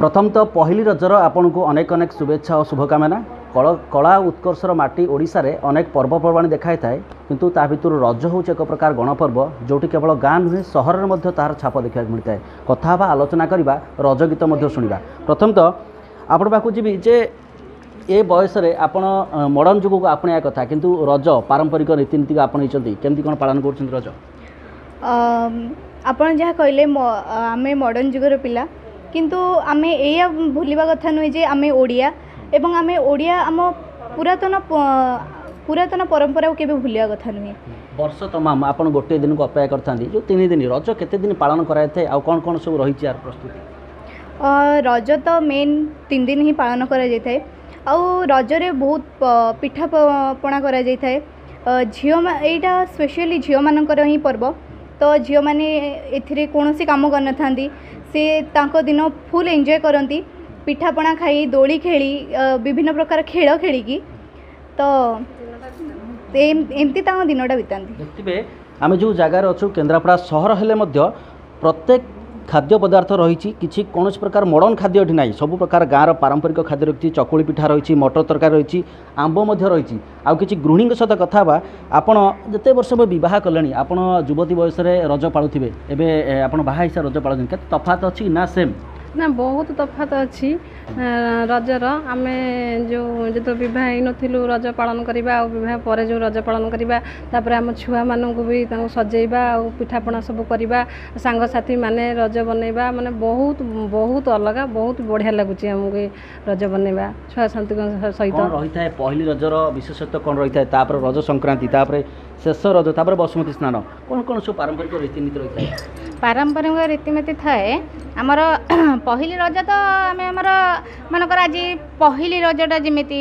ପ୍ରଥମତଃ ପହିଲି ରଜର ଆପଣଙ୍କୁ ଅନେକ ଅନେକ ଶୁଭେଚ୍ଛା ଓ ଶୁଭକାମନା କଳା ଉତ୍କର୍ଷର ମାଟି ଓଡ଼ିଶାରେ ଅନେକ ପର୍ବପର୍ବାଣି ଦେଖାଇଥାଏ କିନ୍ତୁ ତା ଭିତରୁ ରଜ ହେଉଛି ଏକ ପ୍ରକାର ଗଣପର୍ବ ଯେଉଁଠି କେବଳ ଗାଁ ନୁହେଁ ସହରରେ ମଧ୍ୟ ତାହାର ଛାପ ଦେଖିବାକୁ ମିଳିଥାଏ କଥା ହେବା ଆଲୋଚନା କରିବା ରଜ ଗୀତ ମଧ୍ୟ ଶୁଣିବା ପ୍ରଥମତଃ ଆପଣଙ୍କ ପାଖକୁ ଯିବି ଯେ ଏ ବୟସରେ ଆପଣ ମଡ଼ର୍ଣ୍ଣ ଯୁଗକୁ ଆପଣେଇବା କଥା କିନ୍ତୁ ରଜ ପାରମ୍ପରିକ ରୀତିନୀତିକୁ ଆପଣେଇଛନ୍ତି କେମିତି କ'ଣ ପାଳନ କରୁଛନ୍ତି ରଜ ଆପଣ ଯାହା କହିଲେ ଆମେ ମଡ଼ର୍ଣ୍ଣ ଯୁଗର ପିଲା କିନ୍ତୁ ଆମେ ଏଇଆ ଭୁଲିବା କଥା ନୁହେଁ ଯେ ଆମେ ଓଡ଼ିଆ ଏବଂ ଆମେ ଓଡ଼ିଆ ଆମ ପୁରାତନ ପୁରାତନ ପରମ୍ପରାକୁ କେବେ ଭୁଲିବା କଥା ନୁହେଁ ବର୍ଷ ତମାମ ଆପଣ ଗୋଟିଏ ଦିନକୁ ଅପେକ୍ଷା କରିଥାନ୍ତି ଯେଉଁ ତିନି ଦିନ ରଜ କେତେ ଦିନ ପାଳନ କରାଯାଇଥାଏ ଆଉ କ'ଣ କ'ଣ ସବୁ ରହିଛି ଆର ପ୍ରସ୍ତୁତି ରଜ ତ ମେନ୍ ତିନି ଦିନ ହିଁ ପାଳନ କରାଯାଇଥାଏ ଆଉ ରଜରେ ବହୁତ ପିଠା ପଣା କରାଯାଇଥାଏ ଝିଅ ଏଇଟା ସ୍ପେଶିଆଲି ଝିଅମାନଙ୍କର ହିଁ ପର୍ବ ତ ଝିଅମାନେ ଏଥିରେ କୌଣସି କାମ କରିନଥାନ୍ତି सीता दिन फुल एंजय करती पिठापणा खाई दोली खेली विभिन्न प्रकार खेल खेलिकी तो एमती दिन बीता देखिए आम जो जगार अच्छा केन्द्रापड़ा सहर हेल्ले प्रत्येक ଖାଦ୍ୟ ପଦାର୍ଥ ରହିଛି କିଛି କୌଣସି ପ୍ରକାର ମଡ଼ର୍ଣ୍ଣ ଖାଦ୍ୟ ଏଠି ନାହିଁ ସବୁ ପ୍ରକାର ଗାଁର ପାରମ୍ପରିକ ଖାଦ୍ୟ ରହିଛି ଚକୁଳି ପିଠା ରହିଛି ମଟର ତରକାରୀ ରହିଛି ଆମ୍ବ ମଧ୍ୟ ରହିଛି ଆଉ କିଛି ଗୃହିଣୀଙ୍କ ସହିତ କଥା ହେବା ଆପଣ ଯେତେ ବର୍ଷ ଏବେ ବିବାହ କଲେଣି ଆପଣ ଯୁବତୀ ବୟସରେ ରଜ ପାଳୁଥିବେ ଏବେ ଆପଣ ବାହା ହିସାବରେ ରଜ ପାଳୁଛନ୍ତି କେତେ ତଫାତ ଅଛି ନା ସେମ୍ ନା ବହୁତ ତଫାତ ଅଛି ରଜର ଆମେ ଯେଉଁ ଯେତେବେଳେ ବିବାହ ହେଇନଥିଲୁ ରଜ ପାଳନ କରିବା ଆଉ ବିବାହ ପରେ ଯେଉଁ ରଜ ପାଳନ କରିବା ତାପରେ ଆମ ଛୁଆମାନଙ୍କୁ ବି ତାଙ୍କୁ ସଜେଇବା ଆଉ ପିଠାପଣା ସବୁ କରିବା ସାଙ୍ଗସାଥିମାନେ ରଜ ବନେଇବା ମାନେ ବହୁତ ବହୁତ ଅଲଗା ବହୁତ ବଢ଼ିଆ ଲାଗୁଛି ଆମକୁ ରଜ ବନେଇବା ଛୁଆ ଶାନ୍ତି ସହିତ ରହିଥାଏ ପହିଲି ରଜର ବିଶେଷତ୍ୱ କ'ଣ ରହିଥାଏ ତାପରେ ରଜ ସଂକ୍ରାନ୍ତି ତାପରେ ଶେଷ ରଜ ତାପରେ ବସୁମତୀ ସ୍ନାନ କ'ଣ କ'ଣ ସବୁ ପାରମ୍ପରିକ ରୀତିନୀତି ରହିଥାଏ ପାରମ୍ପରିକ ରୀତିନୀତି ଥାଏ ଆମର ପହିଲି ରଜ ତ ଆମେ ଆମର ମନେକର ଆଜି ପହିଲି ରଜଟା ଯେମିତି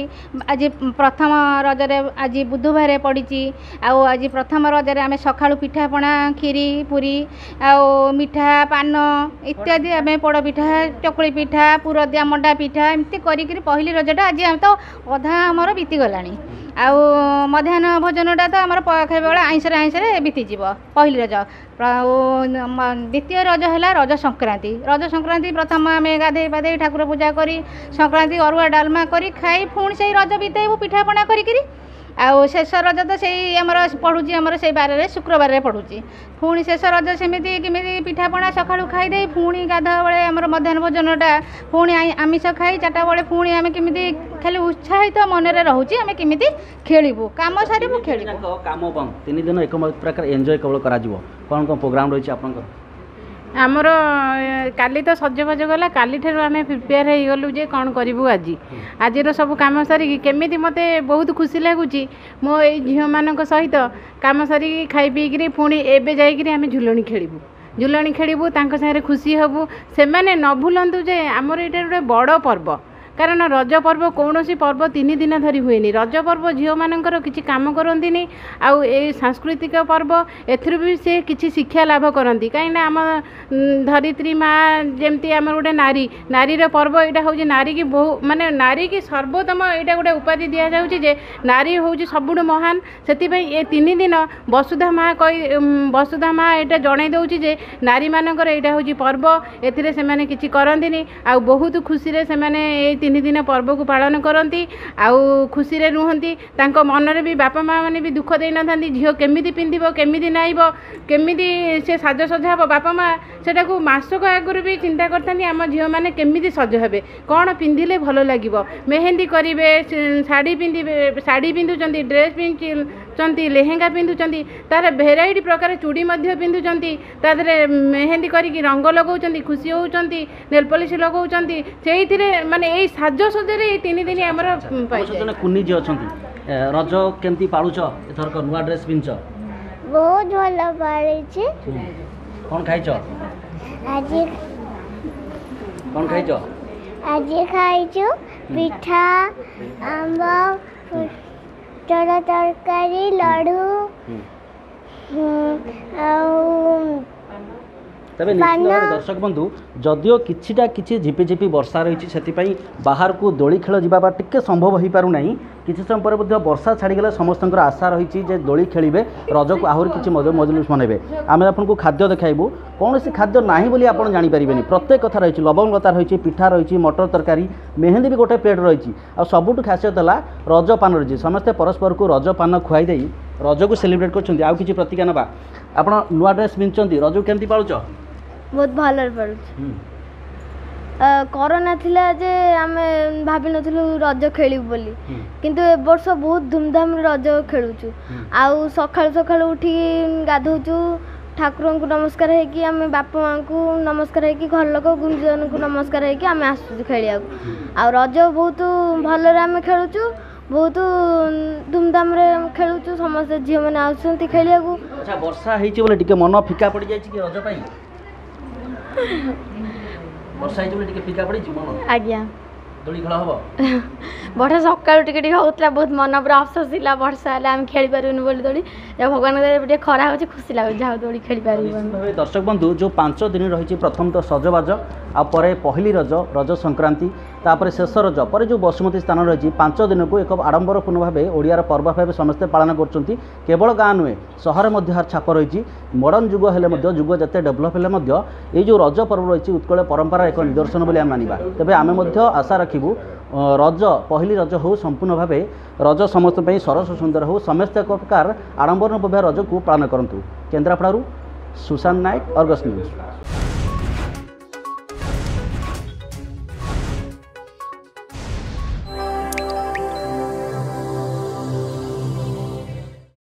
ଆଜି ପ୍ରଥମ ରଜରେ ଆଜି ବୁଧବାରରେ ପଡ଼ିଛି ଆଉ ଆଜି ପ୍ରଥମ ରଜରେ ଆମେ ସକାଳୁ ପିଠାପଣା କ୍ଷୀରି ପୁରୀ ଆଉ ମିଠା ପାନ ଇତ୍ୟାଦି ଆମେ ପୋଡ଼ପିଠା ଚକୁଳି ପିଠା ପୁରଦିଆ ମଣ୍ଡା ପିଠା ଏମିତି କରିକିରି ପହିଲି ରଜଟା ଆଜି ଆମେ ତ ଅଧା ଆମର ବିତିଗଲାଣି ଆଉ ମଧ୍ୟାହ୍ନ ଭୋଜନଟା ତ ଆମର କେବଳ ଆଇଁଷରେ ଆଇଁଷରେ ବିତିଯିବ ପହିଲି ରଜ ଆଉ ଦ୍ୱିତୀୟ ରଜ ହେଲା ରଜ ସଂକ୍ରାନ୍ତି ରଜ ସଂକ୍ରାନ୍ତି ପ୍ରଥମ ଆମେ ଗାଧେଇ ପାଧେଇ ଠାକୁର ପୂଜା କରି ସଂକ୍ରାନ୍ତି ଅରୁଆ ଡାଲମା କରି ଖାଇ ପୁଣି ସେଇ ରଜ ବିତେଇବୁ ପିଠାପଣା କରିକିରି ଆଉ ଶେଷ ରଜ ତ ସେଇ ଆମର ପଡ଼ୁଛି ଆମର ସେଇ ବାରରେ ଶୁକ୍ରବାରରେ ପଡ଼ୁଛି ପୁଣି ଶେଷ ରଜ ସେମିତି କେମିତି ପିଠାପଣା ସକାଳୁ ଖାଇଦେଇ ପୁଣି ଗାଧୁଆବେଳେ ଆମର ମଧ୍ୟାହ୍ନ ଭୋଜନଟା ପୁଣି ଆମିଷ ଖାଇ ଚାରିଟା ବେଳେ ପୁଣି ଆମେ କେମିତି ଖାଲି ଉତ୍ସାହିତ ମନରେ ରହୁଛି ଆମେ କେମିତି ଖେଳିବୁ କାମ ସାରିବୁ ଖେଳିବୁ କାମ ପାଇଁ ତିନି ଦିନ ଏକ ପ୍ରକାର ଏନ୍ଜୟ କେବଳ କରାଯିବ କ'ଣ କ'ଣ ପ୍ରୋଗ୍ରାମ୍ ରହିଛି ଆପଣଙ୍କର ଆମର କାଲି ତ ସଜବାଜ ଗଲା କାଲିଠାରୁ ଆମେ ପ୍ରିପେୟାର ହେଇଗଲୁ ଯେ କ'ଣ କରିବୁ ଆଜି ଆଜିର ସବୁ କାମ ସାରିକି କେମିତି ମୋତେ ବହୁତ ଖୁସି ଲାଗୁଛି ମୋ ଏଇ ଝିଅମାନଙ୍କ ସହିତ କାମ ସାରିକି ଖାଇ ପିଇକିରି ପୁଣି ଏବେ ଯାଇକିରି ଆମେ ଝୁଲଣି ଖେଳିବୁ ଝୁଲଣି ଖେଳିବୁ ତାଙ୍କ ସାଙ୍ଗରେ ଖୁସି ହେବୁ ସେମାନେ ନ ଭୁଲନ୍ତୁ ଯେ ଆମର ଏଇଟା ଗୋଟେ ବଡ଼ ପର୍ବ কারণ রজ পর্ব কৌশি পর্ব তিন দিন ধর হুয়ে রজ পর্ব ঝিও মানুষ কিছু কাম করতে এই সাংস্কৃতিক পর্ব এর সে কিছু শিক্ষা লাভ করতে কিনা আমার ধরিত্রী মা যেমি আমার গোটে নারী নারীর পর্ব এটা হচ্ছে নারী কি বহু মানে নারী কি সর্বোত্তম এটা গোটে উপাধি দিয়া যাচ্ছে যে নারী হচ্ছে সবুঠ মহান সেপা এ তিন দিন বসুধা মা কই বসুধা মা এটা জনাই দেছি যে নারী মানুষ এটা হচ্ছে পর্ব এতে সে কিছু করতে আহত খুশি সে ତିନି ଦିନ ପର୍ବକୁ ପାଳନ କରନ୍ତି ଆଉ ଖୁସିରେ ରୁହନ୍ତି ତାଙ୍କ ମନରେ ବି ବାପା ମାଆମାନେ ବି ଦୁଃଖ ଦେଇନଥାନ୍ତି ଝିଅ କେମିତି ପିନ୍ଧିବ କେମିତି ନାଇବ କେମିତି ସେ ସାଜସଜା ହେବ ବାପା ମାଆ ସେଟାକୁ ମାସକ ଆଗରୁ ବି ଚିନ୍ତା କରିଥାନ୍ତି ଆମ ଝିଅମାନେ କେମିତି ସଜ ହେବେ କ'ଣ ପିନ୍ଧିଲେ ଭଲ ଲାଗିବ ମେହେନ୍ଦି କରିବେ ଶାଢ଼ୀ ପିନ୍ଧିବେ ଶାଢ଼ୀ ପିନ୍ଧୁଛନ୍ତି ଡ୍ରେସ୍ ପିନ୍ଧି ପିନ୍ଧୁଛନ୍ତି ଲେହେଙ୍ଗା ପିନ୍ଧୁଛନ୍ତି ତା'ର ଭେରାଇଟି ପ୍ରକାର ଚୁଡ଼ି ମଧ୍ୟ ପିନ୍ଧୁଛନ୍ତି ତା ଦେହରେ ମେହେନ୍ଦି କରିକି ରଙ୍ଗ ଲଗାଉଛନ୍ତି ଖୁସି ହେଉଛନ୍ତି ନେଲ୍ ଲଗାଉଛନ୍ତି ସେଇଥିରେ ମାନେ ଏଇ ସାଜସଜରେ ଏଇ ତିନି ଦିନ ଆମର ଜଣେ କୁନିଜି ଅଛନ୍ତି ରଜ କେମିତି ପାଳୁଛ ଏଥରକ ନୂଆ ଡ୍ରେସ୍ ପିନ୍ଧିଛ ବହୁତ ଭଲ ପାଳିଛି କ'ଣ ଖାଇଛ ଆଜି କ'ଣ ଖାଇଛ ଆଜି ଖାଇଛୁ ପିଠା ଆମ୍ବ चोरा तरकारी लड़ू हम्म, हम्म তবে নিশ্চিত দর্শক বন্ধু যদিও কিছুটা কিছু ঝিপিঝিপি বর্ষা রয়েছে সেপাই বাহারকু দোলি খেল যা টিকি সম্ভব হয়ে পু না কিছু সময় পরে মধ্যে বর্ষা ছাড়িগলে সমস্ত আশা রয়েছে যে দোলি খেলবে রজক আহরি কিছু মজলুস মনেবে আমি আপনার খাদ্য দেখাইবু কৌশি খাদ্য না বলে আপনার জাঁপারে প্রত্যেক কথা রয়েছে লবঙ্গতা রয়েছে পিঠা রয়েছে মটর তরকারি মেহেন্দি বি গোটে প্লেট রয়েছে আবুঠু খাসিয়ত হল রজ পান রয়েছে সমস্তে পরস্পরক পান খুয়াই দিয়ে রজকু সেলিব্রেট করছেন আউ কিছু প্রতীকা নেবা আপনার নূয়া ড্রেস পিঁধি রজ কেমি পাড়ুছ ବହୁତ ଭଲରେ ପଡ଼ୁଛି କରୋନା ଥିଲା ଯେ ଆମେ ଭାବିନଥିଲୁ ରଜ ଖେଳିବୁ ବୋଲି କିନ୍ତୁ ଏ ବର୍ଷ ବହୁତ ଧୁମଧାମରେ ରଜ ଖେଳୁଛୁ ଆଉ ସକାଳୁ ସକାଳୁ ଉଠିକି ଗାଧଉଛୁ ଠାକୁରଙ୍କୁ ନମସ୍କାର ହେଇକି ଆମେ ବାପା ମାଆଙ୍କୁ ନମସ୍କାର ହେଇକି ଘର ଲୋକ ଗୁଞ୍ଜନଙ୍କୁ ନମସ୍କାର ହେଇକି ଆମେ ଆସୁଛୁ ଖେଳିବାକୁ ଆଉ ରଜ ବହୁତ ଭଲରେ ଆମେ ଖେଳୁଛୁ ବହୁତ ଧୁମଧାମରେ ଖେଳୁଛୁ ସମସ୍ତେ ଝିଅମାନେ ଆସୁଛନ୍ତି ଖେଳିବାକୁ ବର୍ଷା ହେଇଛି ବୋଲି ଟିକେ ମନ ଫିକା ପଡ଼ିଯାଇଛି କି ରଜ ପାଇଁ ବର୍ଷା ହେଇଛି ବୋଲି ଟିକେ ଫିକା ପଡ଼ିଛି ମନ ଆଜ୍ଞା ଦୋଳି ଖେଳ ହବ ବର୍ଷା ସକାଳୁ ଟିକେ ଟିକେ ହଉଥିଲା ବହୁତ ମନ ପୁରା ଅଫସୋସ ଥିଲା ବର୍ଷା ହେଲେ ଆମେ ଖେଳିପାରିବୁନି ବୋଲି ଦୋଳି ଯାହା ଭଗବାନଙ୍କ ଟିକେ ଖରା ହେଉଛି ଖୁସି ଲାଗୁଛି ଯାହା ଦୋଳି ଖେଳିପାରିବୁ ଦର୍ଶକ ବନ୍ଧୁ ଯେଉଁ ପାଞ୍ଚ ଦିନ ରହିଛି ପ୍ରଥମ ତ ସଜବାଜ ଆଉ ପରେ ପହିଲି ରଜ ରଜ ସଂକ୍ରାନ୍ତି ତାପରେ ଶେଷ ରଜ ପରେ ଯେଉଁ ବସୁମତୀ ସ୍ଥାନ ରହିଛି ପାଞ୍ଚ ଦିନକୁ ଏକ ଆଡ଼ମ୍ବରପୂର୍ଣ୍ଣ ଭାବେ ଓଡ଼ିଆର ପର୍ବ ଭାବେ ସମସ୍ତେ ପାଳନ କରୁଛନ୍ତି କେବଳ ଗାଁ ନୁହେଁ ସହର ମଧ୍ୟ ଏହାର ଛାପ ରହିଛି ମଡ଼ର୍ଣ୍ଣ ଯୁଗ ହେଲେ ମଧ୍ୟ ଯୁଗ ଯେତେ ଡେଭଲପ୍ ହେଲେ ମଧ୍ୟ ଏଇ ଯେଉଁ ରଜ ପର୍ବ ରହିଛି ଉତ୍କଳ ପରମ୍ପରା ଏକ ନିଦର୍ଶନ ବୋଲି ଆମେ ମାନିବା ତେବେ ଆମେ ମଧ୍ୟ ଆଶା ରଖିବା रज पहि रज हो सम्पूर्ण भाइ रज समस्त सरस सुन्दर हो समस्त एक प्रकार आडम्बर पभजको पान गरौँ केन्द्रापडा सुशान्त नायक अर्गस् न्युज